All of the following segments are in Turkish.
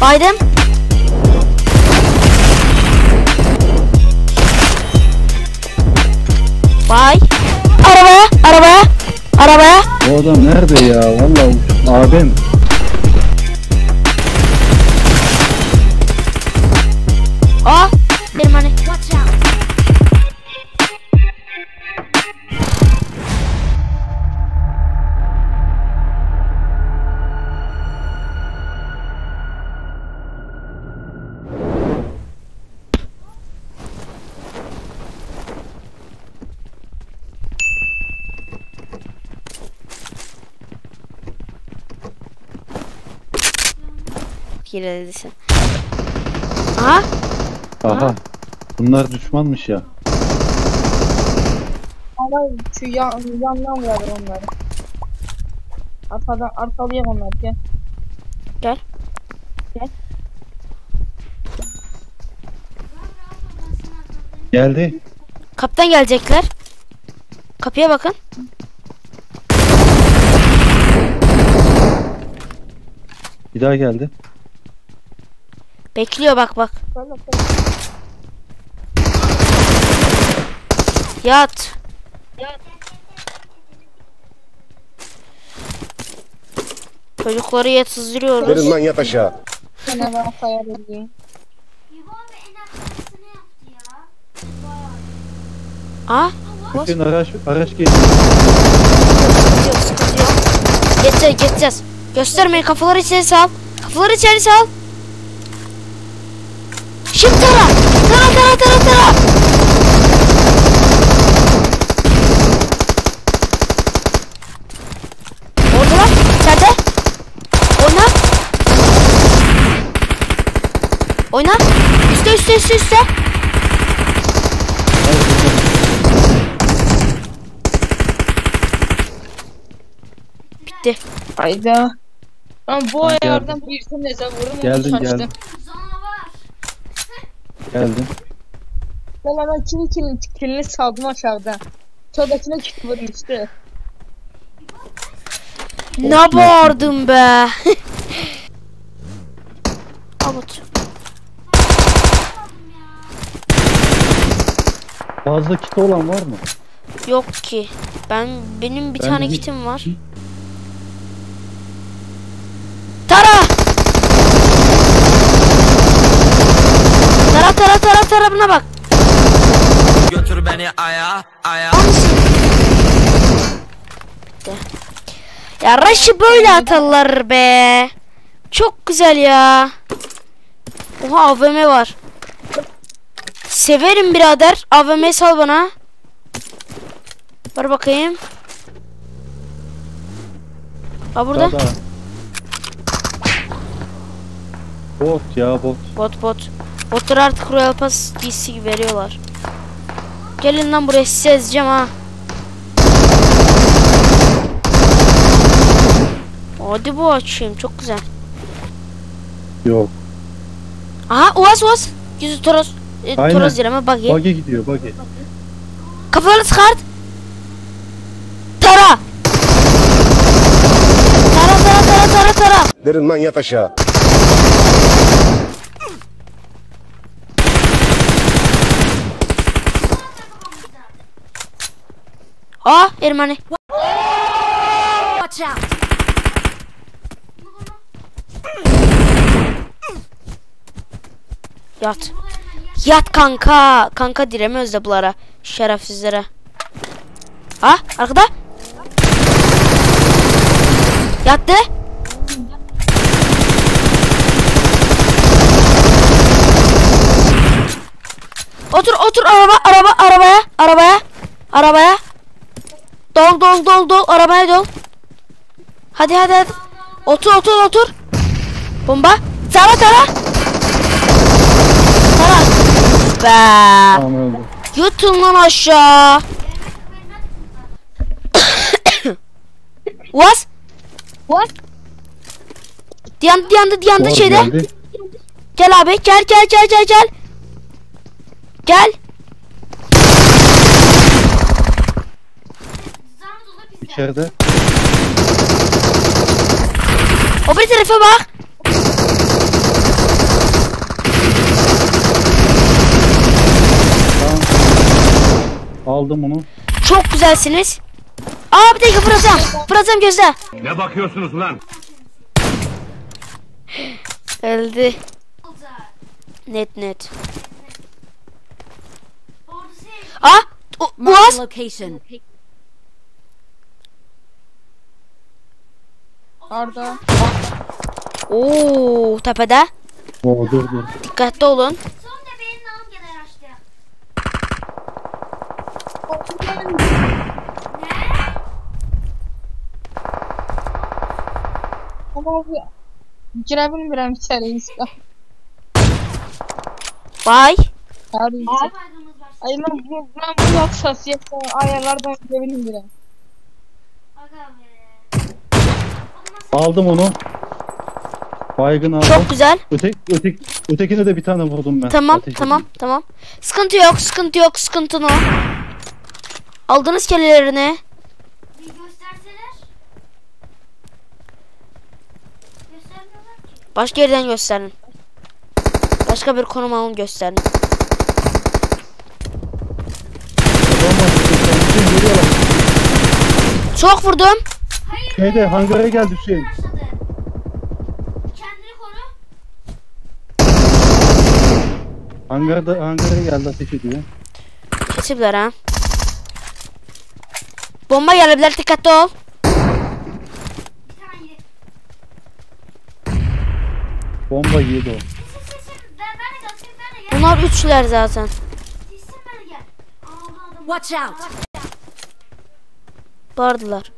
Baydım. Bay. Arabaya, arabaya, arabaya. O adam nerede ya? Vallahi abim. Sen. Aha, Aha. Bunlar düşmanmış ya. Ama şu yan, yandan ver onları. Arkadan arkalayalım onları gel. gel. Geldi. Kaptan gelecekler. Kapıya bakın. Bir daha geldi. Bekliyor bak bak. Söyle. Yat. Çocukları yatızdırıyoruz. Verin lan yat aşağı. Sana. Aa, Bütün araç araç yok. Geçeceğiz, geçeceğiz. Göstermeyin, kafaları içeri sal. Kafaları içeri sal. Şimdi tara. Tara, tara, tara, tara. Orada var, içeride. Oyna. Oyna. Üste, üste, üste, üste. Bitti. Hayda. Ama bu ayardan de sen vurun. Geldim, geldim. Geldim. Ben hemen kimin kimin kilini saldım aşağıda. Çoğdakine kill vurmuştu. Ne bağırdım be. Abut. Fazla kit olan var mı? Yok ki. Ben benim bir Ben tane kitim var. Tara! Tara tara buna bak. Götür beni aya aya Bitti. Ya Rush'ı böyle atarlar be. Çok güzel ya. Oha AVM var. Severim birader. AVM sal bana. Ver bakayım. Ha burada. Bot ya bot. Bot bot. Botları artık Royal Pass giysi gibi veriyorlar. Gelin lan buraya sizi ezeceğim ha. Hadi bu açayım çok güzel. Yok. Aha Uaz Uaz. Yüzü Toros. E, Aynen. Toros değil ama buggy. Buggy gidiyor buggy. Kafaları çıkart. Tara. Tara tara tara tara tara. Verin lan yat aşağı. Aa Ermeni. Watch out. Yat. Yat kanka. Kanka diremiyoruz da bunlara. Şerefsizlere. Ha arkada. Yattı. Otur otur araba araba arabaya arabaya arabaya. Dol dol dol dol arabaya dol. Hadi hadi hadi. Otur otur otur. Bomba. Tara tara. Tara. Be. Tamam. Yutun lan aşağı. What? What? Diyandı diyandı diyandı şeyde. geldi. Gel abi gel gel gel gel gel. Gel. İçeride. O bir tarafa bak. Tamam. Aldım onu. Çok güzelsiniz. Aa bir dakika Fırat'ım. Fırat'ım gözle. Ne bakıyorsunuz lan? Öldü. Net net. Şey. Aa o- Arda. Oo tepede. Oo dur dur. Dikkatli olun. Ama abi girə bilmirəm içəri insta. Vay. Baygımız var. Ay mən bu mən bu hassasiyyətlə ayarlardan girə bilmirəm. Aga be. Aldım onu. Baygın aldım. Çok güzel. Öte, öte, ötekine de bir tane vurdum ben. Tamam Ateş tamam edeyim. tamam. Sıkıntı yok sıkıntı yok sıkıntı no. Aldınız kellelerini. Bir gösterseler. Başka yerden gösterin. Başka bir konum alın gösterin. Çok vurdum. Şeyde hangara geldi Hüseyin. Kendini koru. Hangarda hangara geldi ateş ediyor. Kesipler ha. Bomba gelebilir dikkatli ol. Bir tane yedi. Bomba yedi o. Bunlar üçler zaten. Watch out. Vardılar.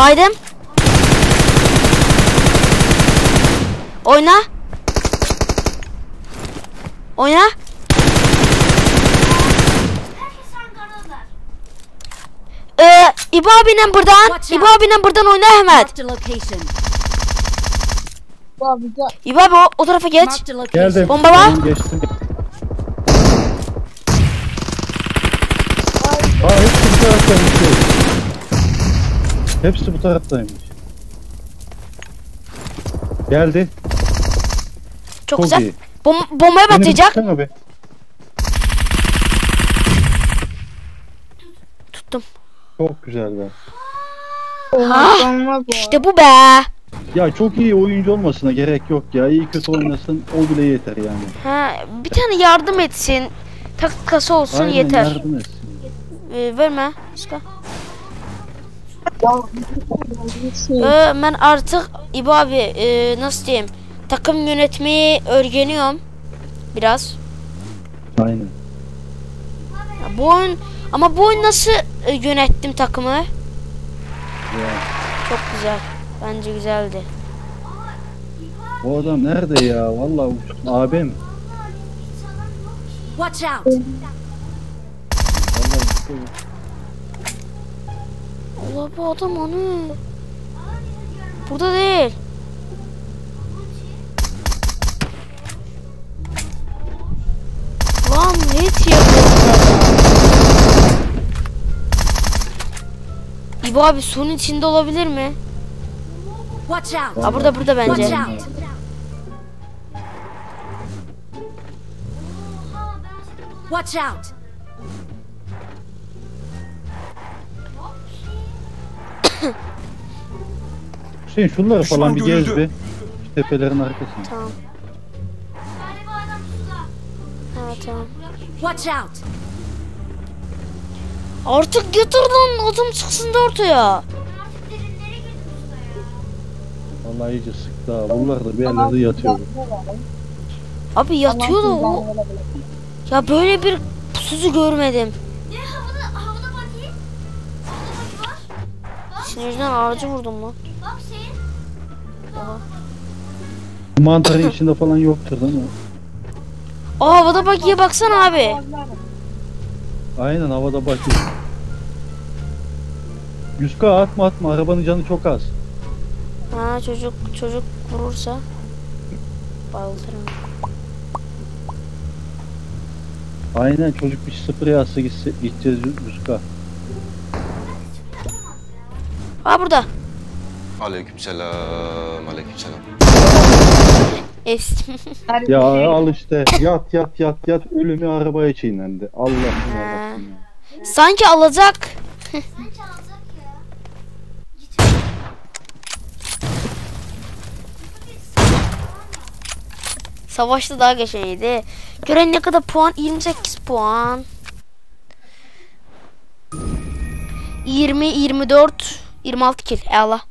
Baydım. Oyna. Oyna. Ee, İbo abinin buradan. İbo abinin buradan oyna Ahmet. İbo abi o, o tarafa geç. Geldim. Bomba var. Geçtim. Aa hepsi bu taraftaymış. Hepsi bu taraftaymış. Geldi. Çok, Çok güzel. iyi. Bom bombaya Beni batacak. tutsana be. Tuttum. Çok güzel be. olmaz olmaz bu. İşte bu be. Ya çok iyi oyuncu olmasına gerek yok ya. İyi kötü oynasın o bile yeter yani. Ha, bir tane yardım etsin. Takası olsun Aynen, yeter. yardım etsin. Ee, verme. Başka. Şey, Ee, ben artık İbo abi e, nasıl diyeyim takım yönetmeyi öğreniyorum biraz. Aynen. Ya bu oyun ama bu oyun nasıl e, yönettim takımı? Ya. Çok güzel. Bence güzeldi. Bu adam nerede ya? Vallahi abim. Watch out. Vallahi Allah bu adam onu. Burada değil. Lan hiç yapmadım. İbo abi suyun içinde olabilir mi? Watch out. Aa burada burada Watch bence. out. Seni buldum. Watch out. Hüseyin şunları falan bir gez. Şu tepelerin arkasında. Tamam. Galiba adam suda. Ha tamam. Watch out. Artık götür lan adam çıksın da ortaya. Vallahi iyice sıktı ha. Bunlar da bir yerlerde yatıyor. Abi yatıyor da o. Ya böyle bir pusucu görmedim. Sinirden ağacı vurdum lan. Bak sen. Mantarın içinde falan yoktur değil mi? Aa havada bakiye baksana abi. Aynen havada bakıyor. 100k atma atma arabanın canı çok az. Ha çocuk çocuk vurursa bayıltırım. Aynen çocuk bir sıfır yazsa gitse, gideceğiz Yuska. Aa burada. Aleykümselam. Aleykümselam. Harbi Ya al işte yat yat yat yat ölümü arabaya çiğnendi. Allah'ım ya. Sanki alacak. Sanki alacak ya. Git. Savaşta daha geçeniydi. Gören ne kadar puan? 28 puan. 20, 24, 26 kill. Allah.